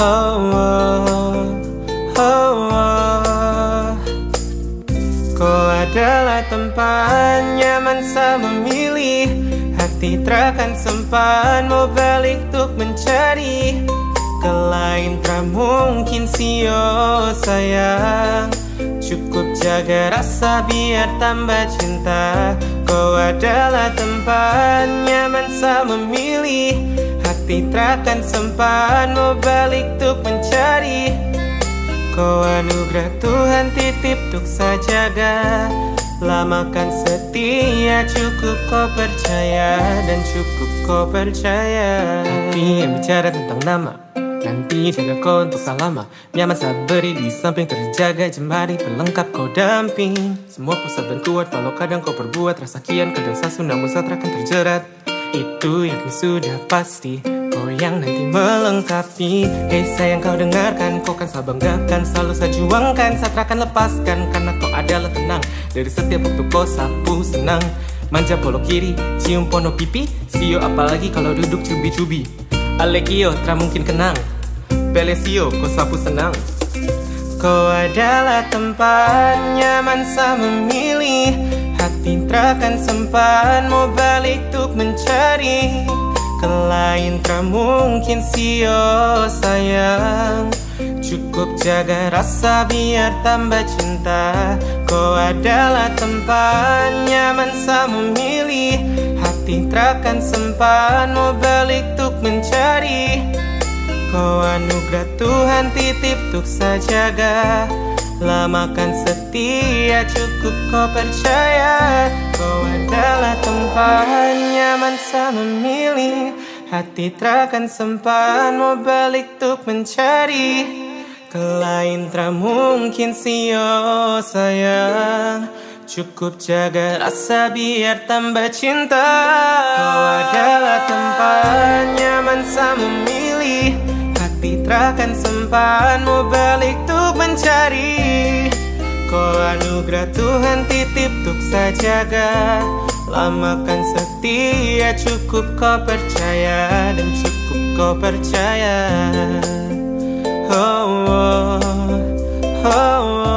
oh. Kau adalah tempat nyaman saya memilih Hati terakan sempat mau balik untuk mencari. Ke lain tak mungkin sio sayang. Cukup jaga rasa biar tambah cinta. Kau adalah tempat nyaman saya memilih Hati terakan sempat mau balik untuk mencari. Kau anugerah Tuhan titip tuk saya jaga Lamakan setia cukup kau percaya Dan cukup kau percaya. Hati yang bicara tentang nama. Nanti jaga kau untuk selama. Nyaman saya beri di samping terjaga Jemari pelengkap kau damping. Semua pusat dan kuat Kalau kadang kau perbuat Rasa kian kadang sasu namun saat akan terjerat. Itu yakin sudah pasti Kau yang nanti melengkapi. Hei sayang kau dengarkan. Kau kan saya banggakan Selalu saya juangkan. Saya akan lepaskan Karena kau adalah tenang. Dari setiap waktu kau sapu senang. Manja polo kiri Cium pono pipi. Sio apalagi kalau duduk cubi-cubi. Alekio tak mungkin kenang. Belesio kau sapu senang. Kau adalah tempat nyaman saya memilih. Hati terakan sempat mau balik untuk mencari ke lain tak mungkin sio sayang. Cukup jaga rasa biar tambah cinta. Kau adalah tempat nyaman saya memilih Hati terakan sempat mau balik untuk mencari. Kau anugerah Tuhan titip untuk saya jaga Lamakan setia cukup kau percaya Kau adalah tempat nyaman saya memilih Hati terakan sempat mau balik untuk mencari. Ke lain tak mungkin sio sayang. Cukup jaga rasa biar tambah cinta. Kau adalah tempat nyaman saya memilih Hati terakan sempat mau balik untuk mencari Kau anugerah Tuhan titip untuk saya jaga Lamakan setia cukup kau percaya Dan cukup kau percaya Oh, oh, oh, oh.